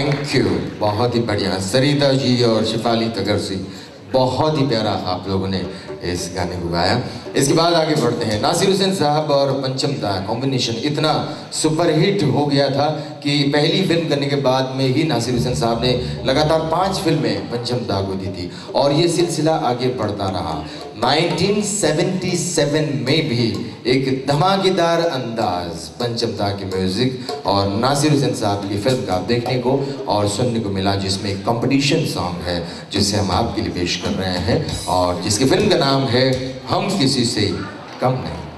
Thank you बहुत ही बढ़िया। सरिता जी और शिफाली तगर जी बहुत ही प्यारा आप लोगों ने इस गाने को गाया। इसके बाद आगे बढ़ते हैं। नासिर हुसैन साहब और पंचम दा कॉम्बिनेशन इतना सुपरहिट हो गया था कि पहली फ़िल्म करने के बाद में ही नासिर हुसैन साहब ने लगातार पाँच फ़िल्में पंचम दा को दी थी और ये सिलसिला आगे बढ़ता रहा। 1977 में भी एक धमाकेदार अंदाज पंचम दा की म्यूज़िक और नासिर हुसैन साहब की फ़िल्म का देखने को और सुनने को मिला, जिसमें एक कंपटीशन सॉन्ग है, जिसे हम आपके लिए पेश कर रहे हैं और जिसकी फ़िल्म का नाम है हम किसी से कम नहीं।